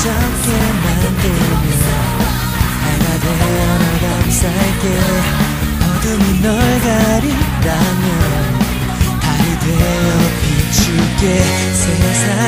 적게 만들면 하나 되어 널 감쌀게 어둠이 널 가린다면 달이 되어 비출게 세상